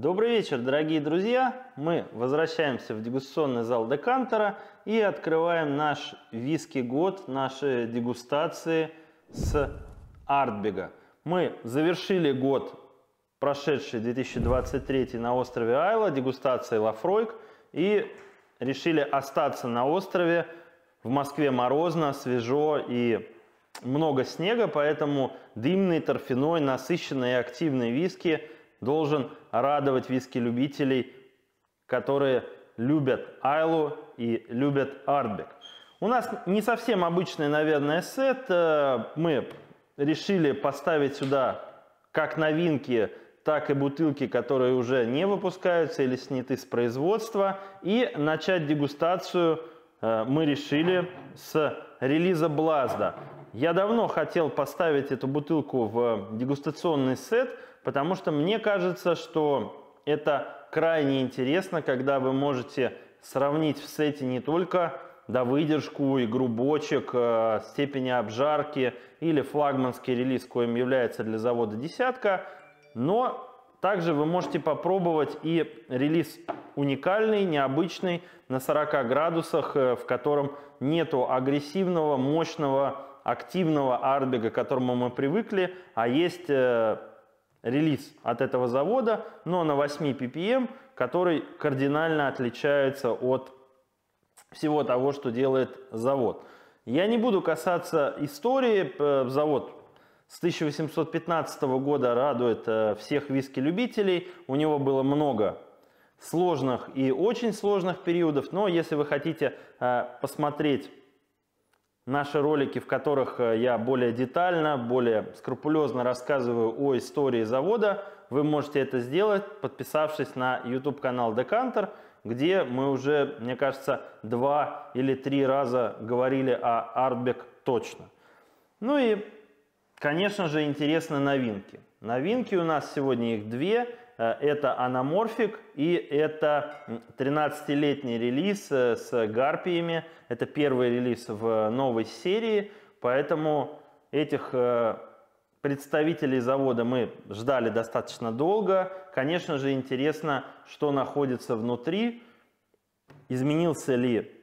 Добрый вечер, дорогие друзья! Мы возвращаемся в дегустационный зал Декантера и открываем наш виски-год, наши дегустации с Артбега. Мы завершили год, прошедший 2023 на острове Айла, дегустацией Лафройк, и решили остаться на острове. В Москве морозно, свежо и много снега, поэтому дымный, торфяной, насыщенный и активный виски должен радовать виски-любителей, которые любят Айлу и любят Артбек. У нас не совсем обычный, наверное, сет. Э, мы решили поставить сюда как новинки, так и бутылки, которые уже не выпускаются или сняты с производства. И начать дегустацию э, мы решили с релиза Блазда. Я давно хотел поставить эту бутылку в дегустационный сет, потому что мне кажется, что это крайне интересно, когда вы можете сравнить в сете не только да, выдержку, игру бочек, э, степени обжарки или флагманский релиз, коим является для завода десятка, но также вы можете попробовать и релиз уникальный, необычный, на 40 градусах, э, в котором нету агрессивного, мощного активного арбига, к которому мы привыкли, а есть э, релиз от этого завода, но на 8 ppm, который кардинально отличается от всего того, что делает завод. Я не буду касаться истории. Э, завод с 1815 года радует э, всех виски-любителей. У него было много сложных и очень сложных периодов, но если вы хотите посмотреть наши ролики, в которых э, я более детально, более скрупулезно рассказываю о истории завода, вы можете это сделать, подписавшись на YouTube канал Декантер, где мы уже, мне кажется, два или три раза говорили о Артбек точно. Ну и, конечно же, интересны новинки. Новинки у нас сегодня их две. Э, это аноморфик и это 13-летний релиз э, с гарпиями. Это первый релиз в новой серии, поэтому этих э, представителей завода мы ждали достаточно долго. Конечно же, интересно, что находится внутри, изменился ли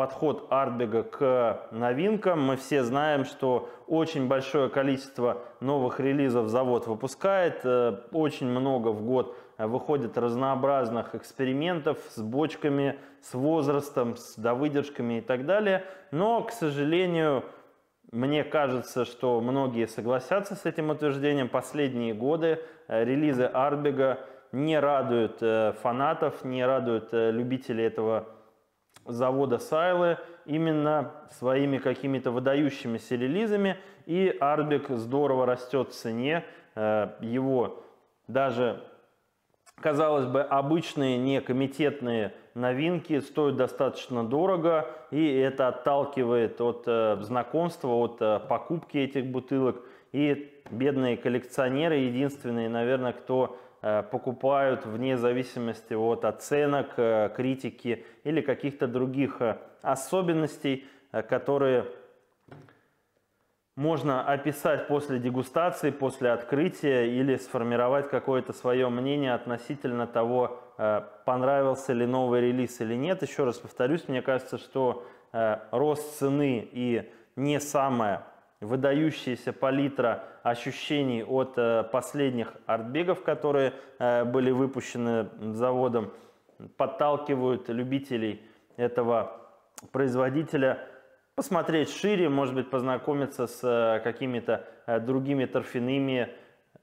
подход Артбега к новинкам. Мы все знаем, что очень большое количество новых релизов завод выпускает. Э, очень много в год выходит разнообразных экспериментов с бочками, с возрастом, с довыдержками и так далее. Но, к сожалению, мне кажется, что многие согласятся с этим утверждением. Последние годы э, релизы Артбега не радуют э, фанатов, не радуют любителей этого завода Сайлы именно своими какими-то выдающимися релизами. И Арбик здорово растет в цене. Э, его даже, казалось бы, обычные не комитетные новинки стоят достаточно дорого. И это отталкивает от э, знакомства, от э, покупки этих бутылок. И бедные коллекционеры, единственные, наверное, кто покупают вне зависимости от оценок, э, критики или каких-то других э, особенностей, которые можно описать после дегустации, после открытия или сформировать какое-то свое мнение относительно того, понравился ли новый релиз или нет. Еще раз повторюсь, мне кажется, что рост цены и не самое выдающаяся палитра ощущений от э, последних артбегов, которые э, были выпущены заводом, подталкивают любителей этого производителя посмотреть шире, может быть, познакомиться с э, какими-то другими торфяными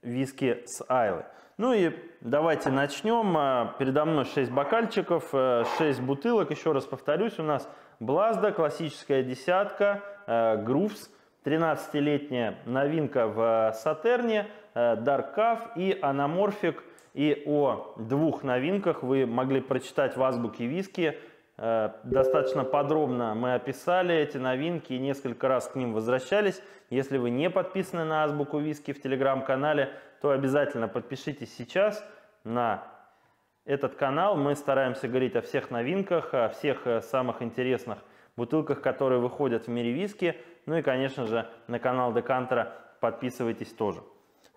виски с Айлы. Ну и давайте начнем. Передо мной 6 бокальчиков, 6 бутылок. Еще раз повторюсь, у нас Блазда, классическая десятка, Грувс, 13-летняя новинка в Сатерне, э, Cave и Anamorphic. И о двух новинках вы могли прочитать в азбуке виски. Э, достаточно подробно мы описали эти новинки и несколько раз к ним возвращались. Если вы не подписаны на азбуку виски в телеграм-канале, то обязательно подпишитесь сейчас на этот канал. Мы стараемся говорить о всех новинках, о всех э, самых интересных бутылках, которые выходят в мире виски. Ну и, конечно же, на канал Декантера подписывайтесь тоже.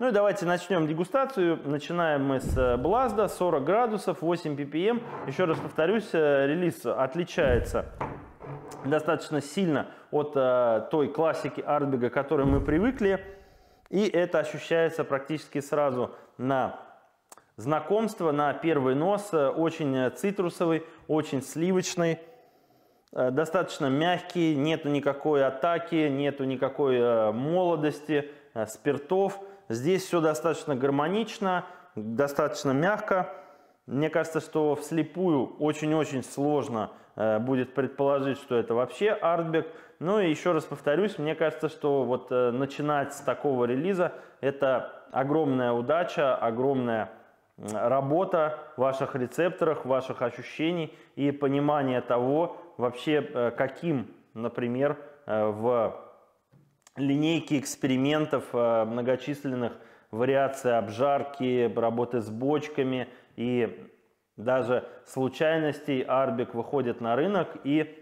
Ну и давайте начнем дегустацию. Начинаем мы с Блазда, 40 градусов, 8 ppm. Еще раз повторюсь, э, релиз отличается достаточно сильно от э, той классики Артбега, к которой мы привыкли. И это ощущается практически сразу на знакомство, на первый нос. Очень цитрусовый, очень сливочный, э, достаточно мягкий, нету никакой атаки, нету никакой э, молодости, э, спиртов. Здесь все достаточно гармонично, достаточно мягко. Мне кажется, что вслепую очень-очень сложно будет предположить, что это вообще артбек. Ну и еще раз повторюсь, мне кажется, что вот начинать с такого релиза это огромная удача, огромная работа в ваших рецепторах, ваших ощущений и понимание того, вообще э, каким, например, э, в линейке экспериментов э, многочисленных вариаций обжарки, работы с бочками и даже случайностей Арбик выходит на рынок. И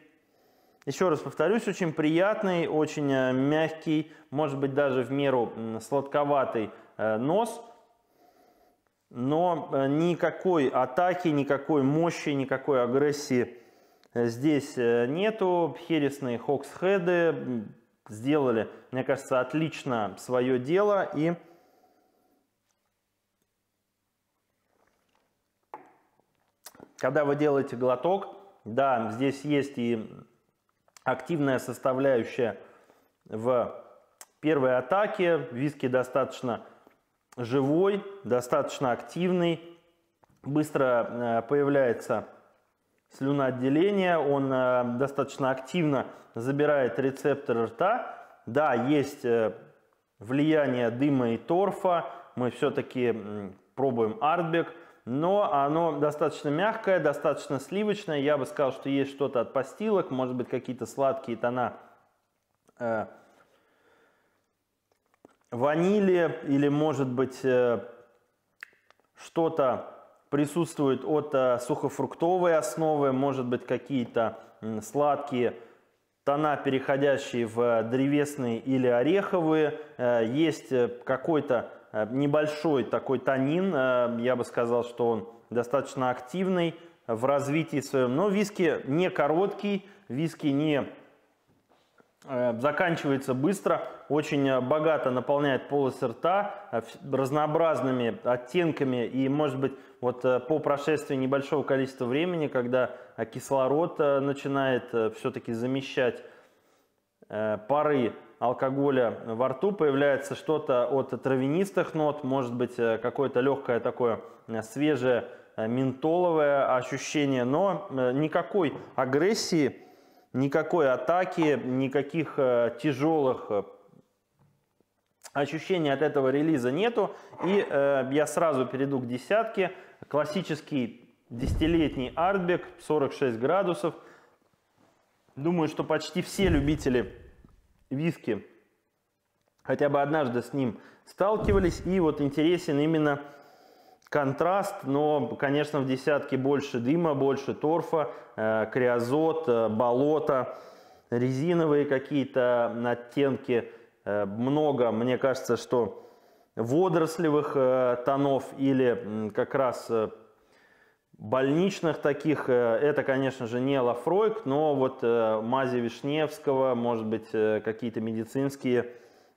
еще раз повторюсь, очень приятный, очень мягкий, может быть даже в меру сладковатый нос – но никакой атаки, никакой мощи, никакой агрессии здесь э, нету. Хересные хоксхеды сделали, мне кажется, отлично свое дело. И когда вы делаете глоток, да, здесь есть и активная составляющая в первой атаке. Виски достаточно живой, достаточно активный, быстро э, появляется слюноотделение, он э, достаточно активно забирает рецепторы рта. Да, есть э, влияние дыма и торфа, мы все-таки пробуем артбек, но оно достаточно мягкое, достаточно сливочное. Я бы сказал, что есть что-то от постилок, может быть какие-то сладкие тона ванили или, может быть, э, что-то присутствует от э, сухофруктовой основы, может быть, какие-то сладкие тона, переходящие в древесные или ореховые. Э, есть какой-то небольшой такой тонин, я бы сказал, что он достаточно активный в развитии своем. Но виски не короткий, виски не Э, заканчивается быстро, очень э, богато наполняет полость рта э, разнообразными оттенками и, может быть, вот по прошествии небольшого количества времени, когда кислород начинает все-таки замещать пары алкоголя во рту, появляется что-то от травянистых нот, может быть, какое-то легкое такое свежее ментоловое ощущение, но никакой агрессии никакой атаки, никаких э, тяжелых э, ощущений от этого релиза нету. И э, я сразу перейду к десятке. Классический десятилетний артбек, 46 градусов. Думаю, что почти все любители виски хотя бы однажды с ним сталкивались. И вот интересен именно контраст, но, конечно, в десятке больше дыма, больше торфа, э, криозот, э, болото, резиновые какие-то оттенки, э, много, мне кажется, что водорослевых тонов или как раз больничных таких, это, конечно же, не Лафройк, но вот мази Вишневского, может быть, какие-то медицинские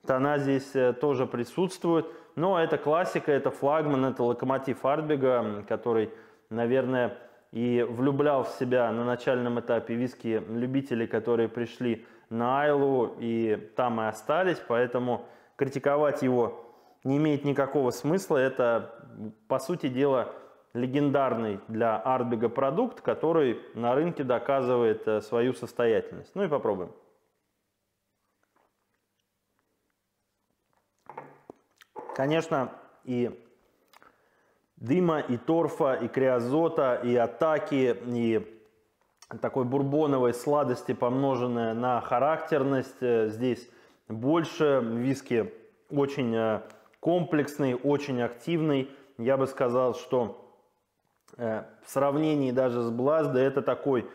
тона здесь тоже присутствуют. Но это классика, это флагман, это локомотив Артбега, который, наверное, и влюблял в себя на начальном этапе виски любителей, которые пришли на Айлу и там и остались, поэтому критиковать его не имеет никакого смысла. Это, по сути дела, легендарный для Артбега продукт, который на рынке доказывает э, свою состоятельность. Ну и попробуем. Конечно, и дыма, и торфа, и криозота, и атаки, и такой бурбоновой сладости, помноженная на характерность. Э, здесь больше виски очень э, комплексный, очень активный. Я бы сказал, что э, в сравнении даже с Блазда это такой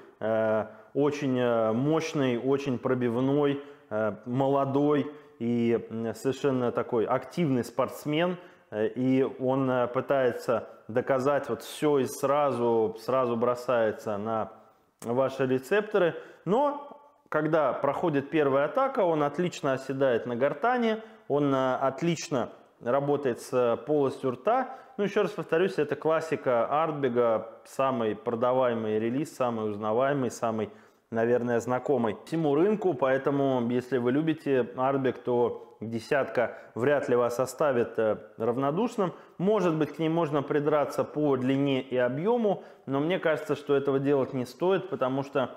очень мощный, очень пробивной, молодой и совершенно такой активный спортсмен, э, и он э, пытается доказать вот все и сразу, сразу бросается на ваши рецепторы. Но когда проходит первая атака, он отлично оседает на гортане, он э, отлично работает с полостью рта. Ну, еще раз повторюсь, это классика Артбега, самый продаваемый релиз, самый узнаваемый, самый, наверное, знакомый всему рынку. Поэтому, если вы любите Артбег, то десятка вряд ли вас оставит э, равнодушным. Может быть, к ней можно придраться по длине и объему, но мне кажется, что этого делать не стоит, потому что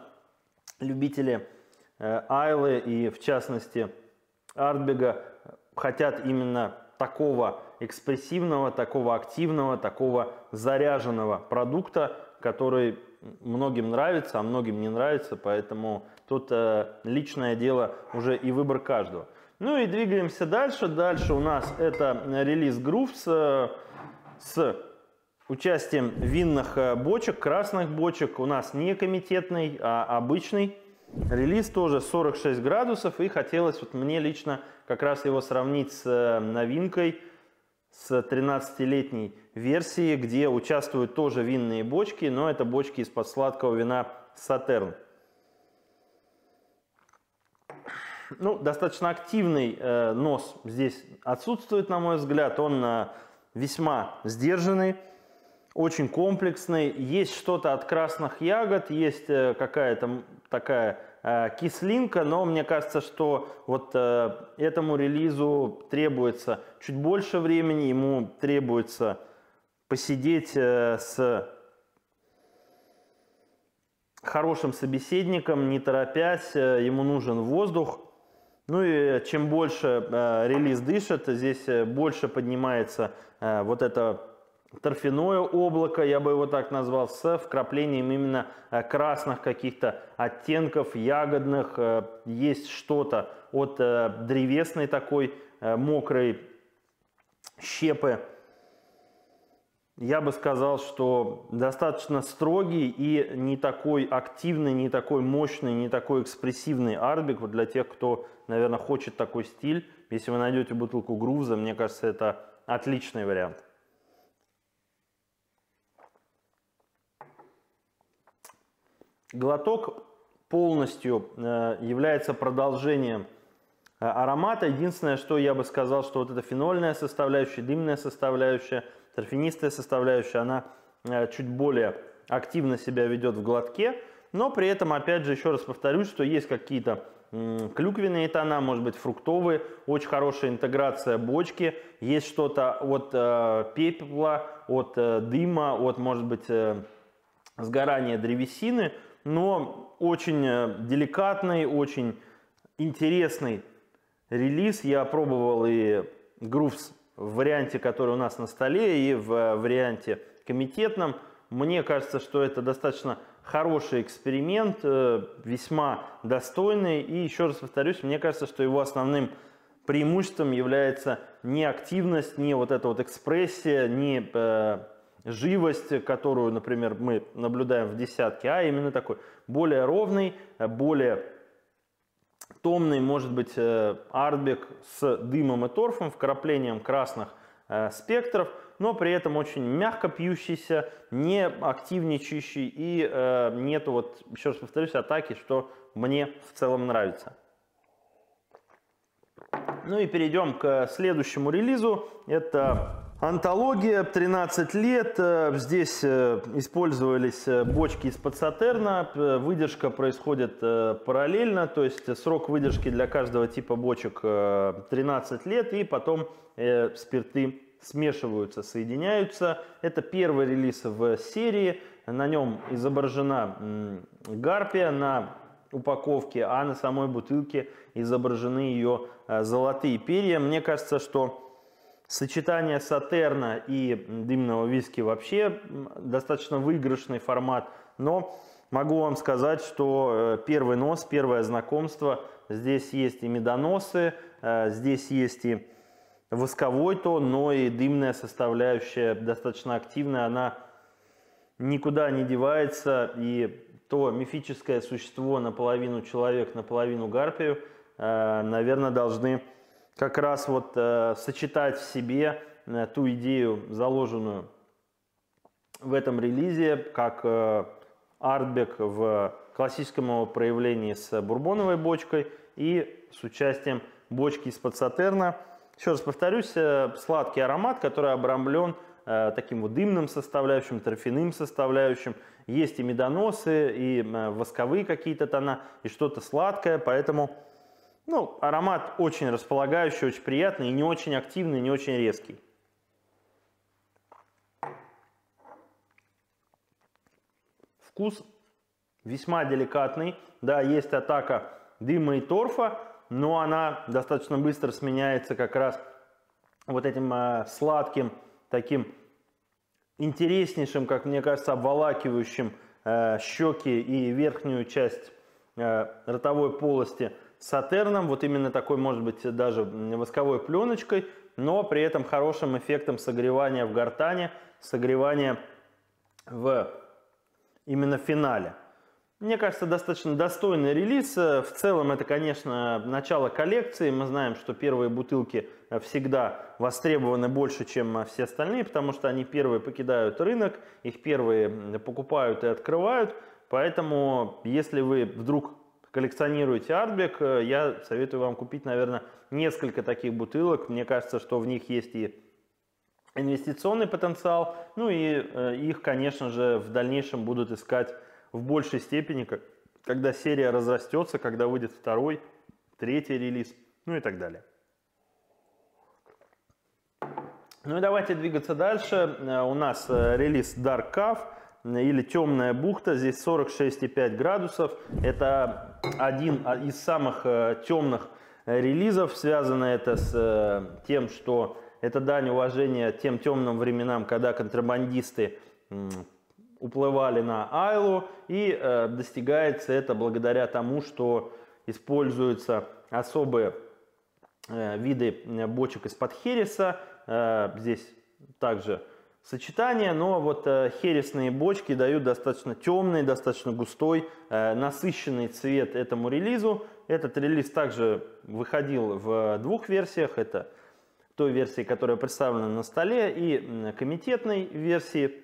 любители э, Айлы и, в частности, Артбега хотят именно такого экспрессивного, такого активного, такого заряженного продукта, который многим нравится, а многим не нравится, поэтому тут э, личное дело уже и выбор каждого. Ну и двигаемся дальше. Дальше у нас это релиз Grooves э, с участием винных э, бочек, красных бочек. У нас не комитетный, а обычный релиз, тоже 46 градусов. И хотелось вот мне лично как раз его сравнить с э, новинкой, с 13-летней версией, где участвуют тоже винные бочки, но это бочки из-под сладкого вина Сатерн. Ну, достаточно активный э, нос здесь отсутствует, на мой взгляд. Он э, весьма сдержанный, очень комплексный. Есть что-то от красных ягод, есть э, какая-то такая кислинка, но мне кажется, что вот э, этому релизу требуется чуть больше времени, ему требуется посидеть э, с хорошим собеседником, не торопясь, ему нужен воздух. Ну и чем больше релиз дышит, здесь больше поднимается вот это торфяное облако, я бы его так назвал, с вкраплением именно э, красных каких-то оттенков, ягодных. Э, есть что-то от э, древесной такой мокрой щепы. Я бы сказал, что достаточно строгий и не такой активный, не такой мощный, не такой экспрессивный арбик. Вот для тех, кто, наверное, хочет такой стиль, если вы найдете бутылку груза, мне кажется, это отличный вариант. Глоток полностью э, является продолжением э, аромата. Единственное, что я бы сказал, что вот эта фенольная составляющая, дымная составляющая, торфянистая составляющая, она э, чуть более активно себя ведет в глотке. Но при этом, опять же, еще раз повторюсь, что есть какие-то клюквенные тона, может быть фруктовые, очень хорошая интеграция бочки, есть что-то от пепла, от дыма, от, может быть, сгорания древесины – но очень э, деликатный, очень интересный релиз. Я пробовал и Grooves в варианте, который у нас на столе, и в э, варианте комитетном. Мне кажется, что это достаточно хороший эксперимент, э, весьма достойный. И еще раз повторюсь, мне кажется, что его основным преимуществом является не активность, не вот эта вот экспрессия, не живость, которую, например, мы наблюдаем в десятке, а именно такой более ровный, более томный, может быть, э, артбек с дымом и торфом, вкраплением красных э, спектров, но при этом очень мягко пьющийся, не активничающий и э, нету, вот, еще раз повторюсь, атаки, что мне в целом нравится. Ну и перейдем к следующему релизу. Это Антология 13 лет. Э, здесь э, использовались э, бочки из-под Сатерна. Выдержка происходит параллельно, то есть срок выдержки для каждого типа бочек 13 лет, и потом спирты смешиваются, соединяются. Это первый релиз в серии. На нем изображена гарпия на упаковке, а на самой бутылке изображены ее золотые перья. Мне кажется, что Сочетание сатерна и дымного виски вообще достаточно выигрышный формат, но могу вам сказать, что э, первый нос, первое знакомство, здесь есть и медоносы, э, здесь есть и восковой тон, но и дымная составляющая достаточно активная, она никуда не девается, и то мифическое существо наполовину человек, наполовину гарпию, э, наверное, должны как раз вот э, сочетать в себе э, ту идею, заложенную в этом релизе, как э, Артбек в классическом его проявлении с бурбоновой бочкой и с участием бочки из-под Сатерна. Еще раз повторюсь, э, сладкий аромат, который обрамлен э, таким вот дымным составляющим, торфяным составляющим. Есть и медоносы, и э, восковые какие-то тона, и что-то сладкое, поэтому ну, аромат очень располагающий, очень приятный и не очень активный, не очень резкий. Вкус весьма деликатный. Да, есть атака дыма и торфа, но она достаточно быстро сменяется как раз вот этим э, сладким, таким интереснейшим, как мне кажется, обволакивающим э, щеки и верхнюю часть э, ротовой полости сатерном, вот именно такой, может быть, даже восковой пленочкой, но при этом хорошим эффектом согревания в гортане, согревания в именно финале. Мне кажется, достаточно достойный релиз. В целом это, конечно, начало коллекции. Мы знаем, что первые бутылки всегда востребованы больше, чем все остальные, потому что они первые покидают рынок, их первые покупают и открывают. Поэтому, если вы вдруг коллекционируете Артбек, я советую вам купить, наверное, несколько таких бутылок. Мне кажется, что в них есть и инвестиционный потенциал, ну и э, их, конечно же, в дальнейшем будут искать в большей степени, когда серия разрастется, когда выйдет второй, третий релиз, ну и так далее. Ну и давайте двигаться дальше. Э, у нас э, релиз Dark Cave или темная бухта. Здесь 46,5 градусов. Это один из самых э, темных релизов. Связано это с тем, что это дань уважения тем темным временам, когда контрабандисты уплывали на Айлу, и э, достигается это благодаря тому, что используются особые э, виды э, бочек из-под хереса. Э, здесь также сочетание, но вот э, хересные бочки дают достаточно темный, достаточно густой, э, насыщенный цвет этому релизу. Этот релиз также выходил в двух версиях. Это той версии, которая представлена на столе, и комитетной версии.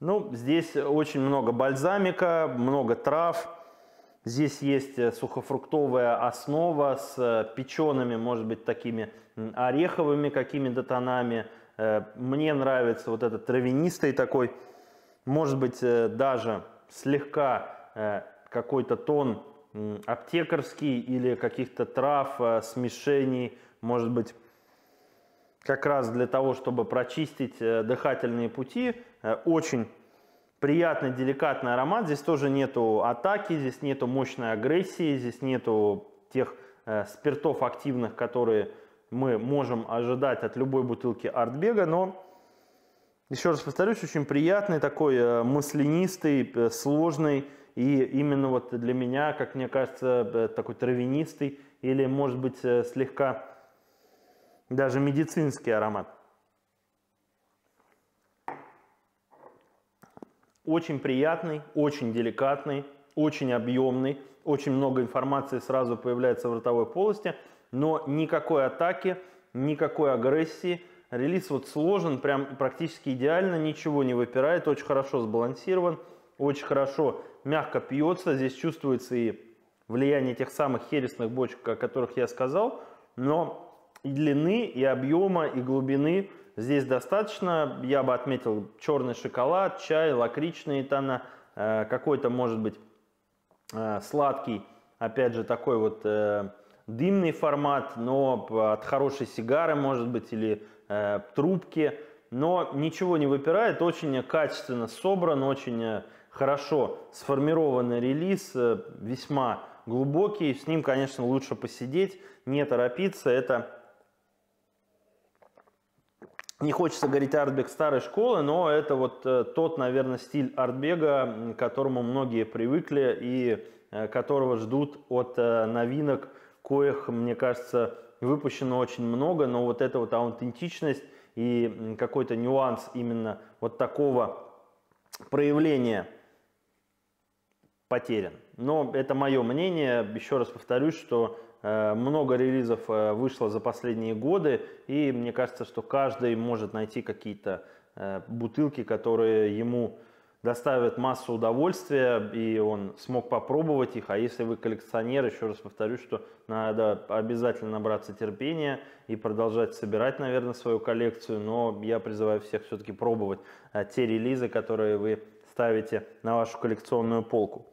Ну, здесь очень много бальзамика, много трав. Здесь есть э, сухофруктовая основа с э, печеными, может быть, такими ореховыми какими-то тонами. Э, мне нравится вот этот травянистый такой, может быть, даже слегка какой-то тон аптекарский или каких-то трав, смешений, может быть, как раз для того, чтобы прочистить дыхательные пути. Э, очень приятный, деликатный аромат. Здесь тоже нету атаки, здесь нету мощной агрессии, здесь нету тех э, спиртов активных, которые мы можем ожидать от любой бутылки артбега, но еще раз повторюсь, очень приятный, такой э, маслянистый, э, сложный и именно вот для меня, как мне кажется, такой травянистый или, может быть, слегка даже медицинский аромат. Очень приятный, очень деликатный, очень объемный, очень много информации сразу появляется в ротовой полости, но никакой атаки, никакой агрессии. Релиз вот сложен, прям практически идеально, ничего не выпирает, очень хорошо сбалансирован, очень хорошо мягко пьется. Здесь чувствуется и влияние тех самых хересных бочек, о которых я сказал, но и длины, и объема, и глубины Здесь достаточно, я бы отметил, черный шоколад, чай, лакричные тона, э, какой-то, может быть, э, сладкий, опять же, такой вот э, дымный формат, но от хорошей сигары, может быть, или трубки, но ничего не выпирает, очень качественно собран, очень хорошо сформированный релиз, весьма глубокий, с ним, конечно, лучше посидеть, не торопиться, это не хочется говорить артбег старой школы, но это вот э, тот, наверное, стиль артбега, к которому многие привыкли и э, которого ждут от э, новинок, коих, мне кажется, выпущено очень много, но вот эта вот аутентичность и какой-то нюанс именно вот такого проявления потерян. Но это мое мнение. Еще раз повторюсь, что э, много релизов э, вышло за последние годы, и мне кажется, что каждый может найти какие-то э, бутылки, которые ему доставят массу удовольствия, и он смог попробовать их. А если вы коллекционер, еще раз повторюсь, что надо обязательно набраться терпения и продолжать собирать, наверное, свою коллекцию. Но я призываю всех все-таки пробовать а, те релизы, которые вы ставите на вашу коллекционную полку.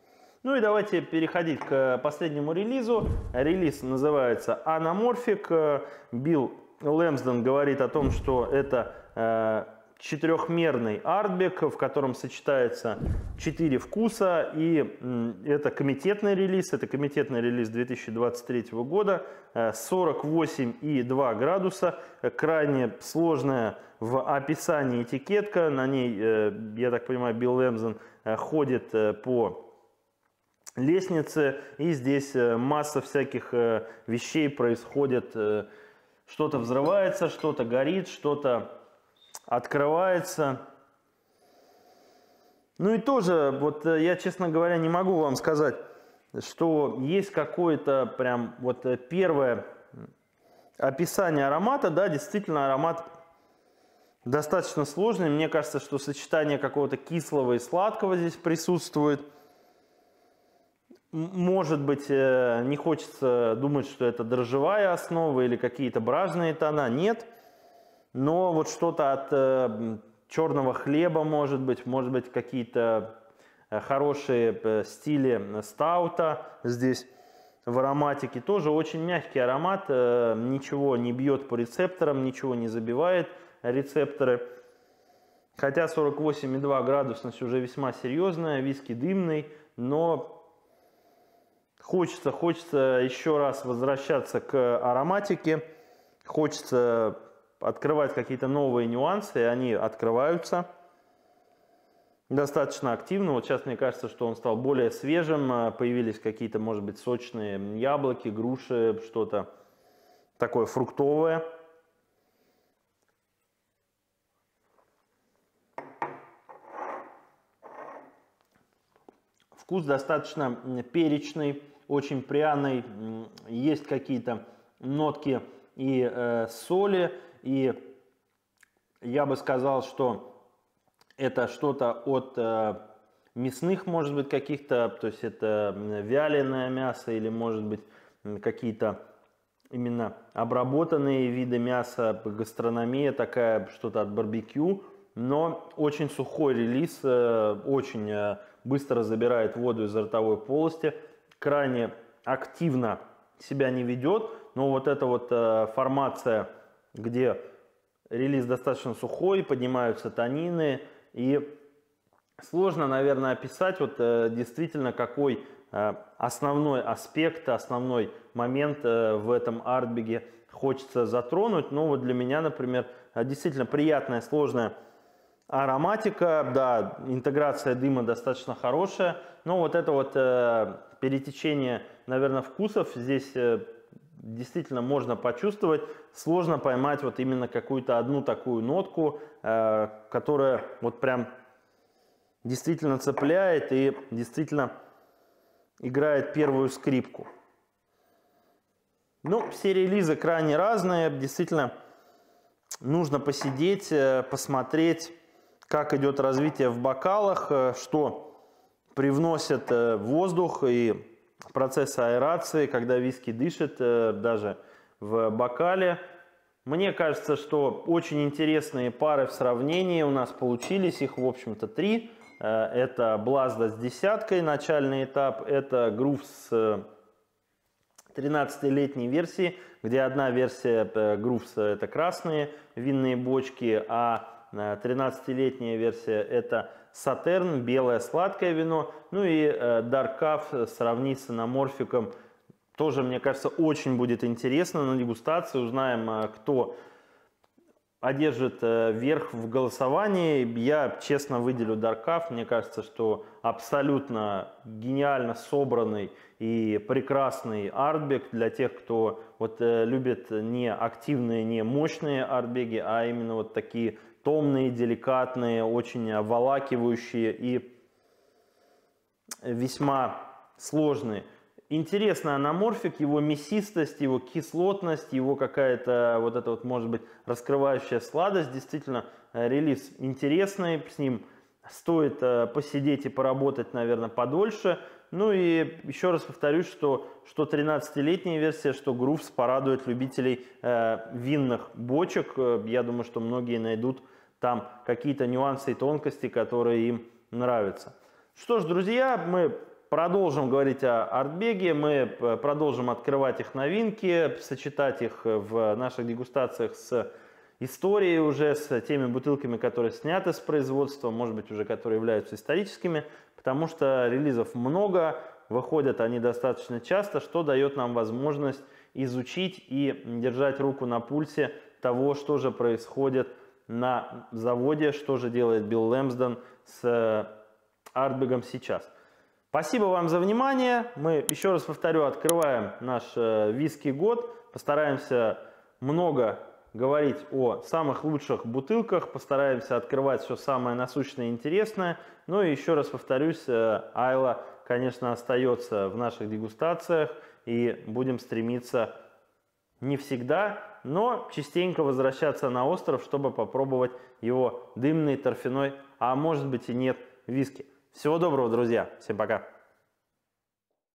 Ну и давайте переходить к последнему релизу. Релиз называется Anamorphic. Билл Лэмсден говорит о том, что это э, четырехмерный артбек, в котором сочетается четыре вкуса. И это комитетный релиз, это комитетный релиз 2023 года, 48,2 э, градуса, крайне сложная в описании этикетка, на ней, э, я так понимаю, Билл Эмзен э, ходит по лестнице, и здесь масса всяких вещей происходит, что-то взрывается, что-то горит, что-то открывается. Ну и тоже, вот э, я, честно говоря, не могу вам сказать, что есть какое-то прям вот э, первое описание аромата. Да, действительно, аромат достаточно сложный. Мне кажется, что сочетание какого-то кислого и сладкого здесь присутствует. Может быть, э, не хочется думать, что это дрожжевая основа или какие-то бражные тона. Нет но вот что-то от э, черного хлеба, может быть, может быть, какие-то э, хорошие э, стили стаута здесь в ароматике. Тоже очень мягкий аромат, ничего не бьет по рецепторам, ничего не забивает рецепторы. Хотя 48,2 градусность уже весьма серьезная, виски дымный, но хочется, хочется еще раз возвращаться к ароматике, хочется открывать какие-то новые нюансы, и они открываются достаточно активно. Вот сейчас мне кажется, что он стал более свежим, а, появились какие-то, может быть, сочные яблоки, груши, что-то такое фруктовое. Вкус достаточно перечный, очень пряный, есть какие-то нотки и э, соли, и я бы сказал, что это что-то от э, мясных, может быть, каких-то, то есть это вяленое мясо или, может быть, какие-то именно обработанные виды мяса, гастрономия такая, что-то от барбекю, но очень сухой релиз, э, очень э, быстро забирает воду из ротовой полости, крайне активно себя не ведет, но вот эта вот формация где релиз достаточно сухой, поднимаются тонины, и сложно, наверное, описать вот э, действительно какой э, основной аспект, основной момент э, в этом артбеге хочется затронуть. Но вот для меня, например, действительно приятная, сложная ароматика, да, интеграция дыма достаточно хорошая, но вот это вот перетечение, наверное, вкусов здесь действительно можно почувствовать. Сложно поймать вот именно какую-то одну такую нотку, э, которая вот прям действительно цепляет и действительно играет первую скрипку. Ну, все релизы крайне разные, действительно нужно посидеть, э, посмотреть, как идет развитие в бокалах, э, что привносит воздух и процесс аэрации, когда виски дышит э, даже в бокале. Мне кажется, что очень интересные пары в сравнении у нас получились. Их, в общем-то, три. Э, это Блазда с десяткой, начальный этап. Это Грув с 13-летней версии, где одна версия э, Grooves это красные винные бочки, а 13-летняя версия это Сатерн, белое сладкое вино. Ну и э, Dark Caf сравнить с аноморфиком. Тоже, мне кажется, очень будет интересно на дегустации. Узнаем, э, кто одержит э, верх в голосовании. Я честно выделю Caf. Мне кажется, что абсолютно гениально собранный и прекрасный артбег для тех, кто вот любит не активные, не мощные артбеги, а именно вот такие томные, деликатные, очень обволакивающие и весьма сложные. Интересный анаморфик, его мясистость, его кислотность, его какая-то вот эта вот, может быть, раскрывающая сладость. Действительно, э, релиз интересный, с ним стоит э, посидеть и поработать, наверное, подольше. Ну и еще раз повторюсь, что, что 13-летняя версия, что Grooves порадует любителей э, винных бочек. Э, я думаю, что многие найдут там какие-то нюансы и тонкости, которые им нравятся. Что ж, друзья, мы продолжим говорить о артбеге, мы э, продолжим открывать их новинки, сочетать их в наших дегустациях с историей уже, с теми бутылками, которые сняты с производства, может быть, уже которые являются историческими, потому что релизов много, выходят они достаточно часто, что дает нам возможность изучить и держать руку на пульсе того, что же происходит на заводе, что же делает Билл Лэмсден с Артбегом сейчас. Спасибо вам за внимание. Мы, еще раз повторю, открываем наш э, виски год. Постараемся много говорить о самых лучших бутылках, постараемся открывать все самое насущное и интересное. Ну и еще раз повторюсь, э, Айла, конечно, остается в наших дегустациях и будем стремиться не всегда, но частенько возвращаться на остров, чтобы попробовать его дымный, торфяной, а может быть и нет, виски. Всего доброго, друзья. Всем пока.